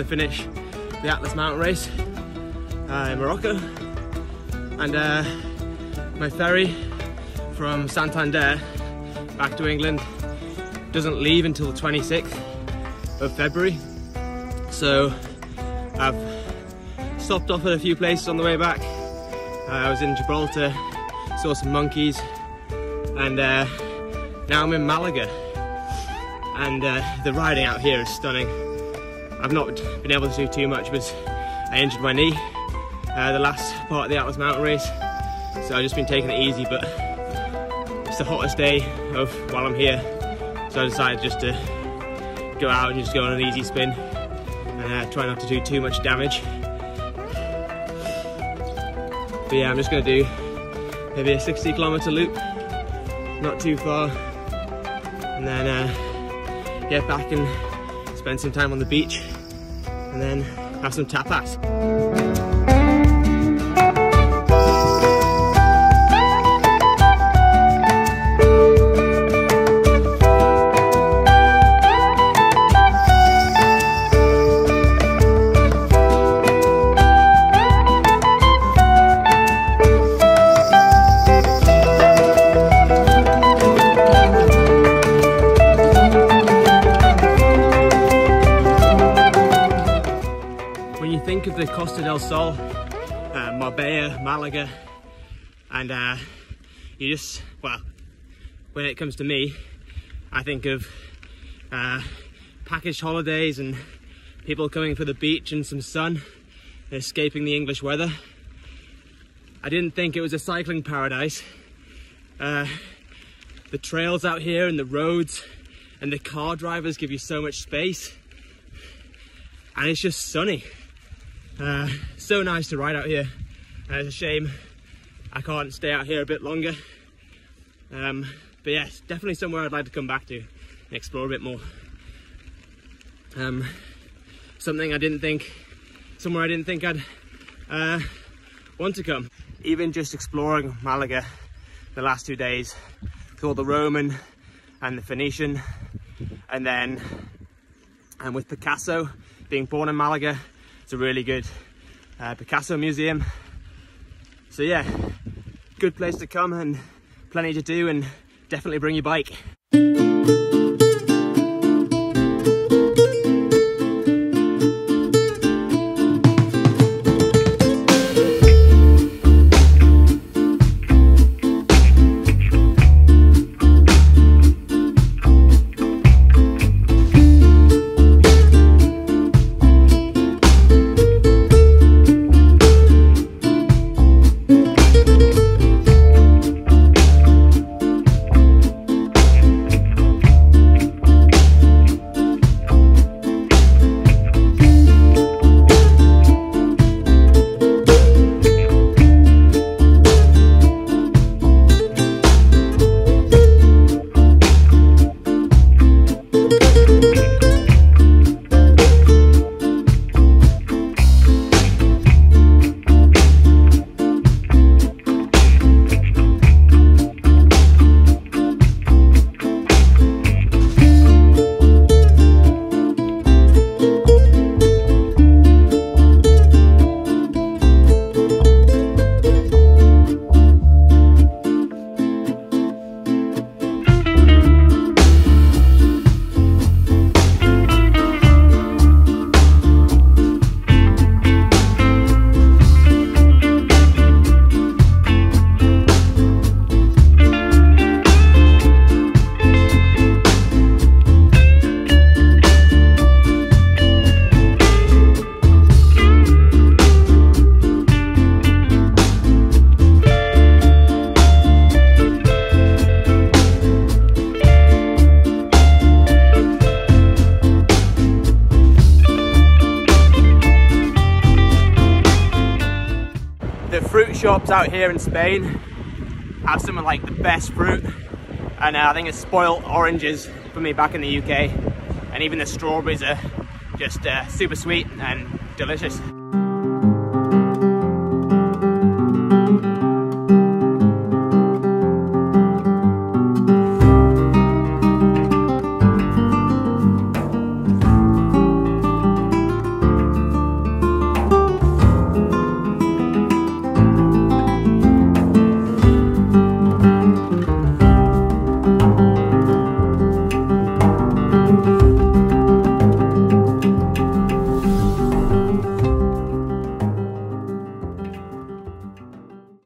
the finish, the Atlas Mountain Race uh, in Morocco. And uh, my ferry from Santander back to England doesn't leave until the 26th of February. So I've stopped off at a few places on the way back. Uh, I was in Gibraltar, saw some monkeys, and uh, now I'm in Malaga. And uh, the riding out here is stunning. I've not been able to do too much because I injured my knee uh, the last part of the Atlas Mountain Race. So I've just been taking it easy, but it's the hottest day of while I'm here. So I decided just to go out and just go on an easy spin and uh, try not to do too much damage. But yeah, I'm just gonna do maybe a 60 kilometer loop, not too far, and then uh, get back and spend some time on the beach, and then have some tapas. Think of the Costa del Sol, uh, Marbella, Malaga, and uh, you just, well, when it comes to me, I think of uh, packaged holidays and people coming for the beach and some sun, escaping the English weather. I didn't think it was a cycling paradise. Uh, the trails out here and the roads and the car drivers give you so much space. And it's just sunny. Uh, so nice to ride out here. Uh, it's a shame I can't stay out here a bit longer. Um, but yes, definitely somewhere I'd like to come back to and explore a bit more. Um, something I didn't think, somewhere I didn't think I'd uh, want to come. Even just exploring Malaga the last two days, all the Roman and the Phoenician, and then and with Picasso being born in Malaga, it's a really good uh, Picasso museum. So yeah, good place to come and plenty to do and definitely bring your bike. Shops out here in Spain have some of like the best fruit and uh, I think it's spoiled oranges for me back in the UK and even the strawberries are just uh, super sweet and delicious.